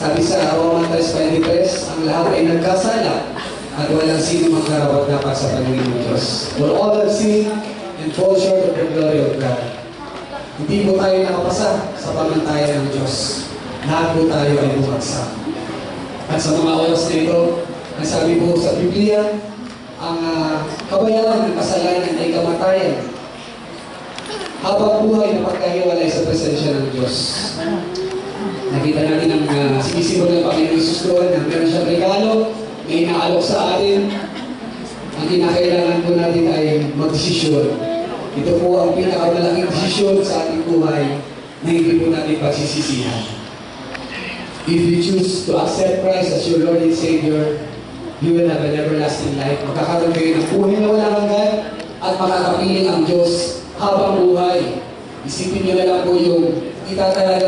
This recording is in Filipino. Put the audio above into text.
Sabi sa Roman 3.23, ang lahat ay nagkasala at walang sino magkarapat dapat sa pagiging ng Diyos. For all have sinned and fall short of the glory of God. Hindi po tayo nakapasa sa pamantayan ng Diyos. Lahat po tayo ay bumagsak. At sa mga oras na ito, ang sabi po sa Biblia, ang uh, kabayaran ng kasalanan ay kamatayan. Habang buhay na pagkahiwalay sa presensya ng Diyos. Nakita natin ang sinisibol ng Panginoon Jesus doon na meron siyang regalo na inaalok sa atin. Ang kinakailangan po natin ay magdesisyon. Ito po ang pinakamalaking desisyon sa ating buhay na hindi po natin pagsisisihan. If you choose to accept Christ as your Lord and Savior, you will have an everlasting life. Magkakaroon kayo ng buhay na walang hanggan at makakapiling ang Diyos habang buhay. Isipin niyo na lang po yung itatalaga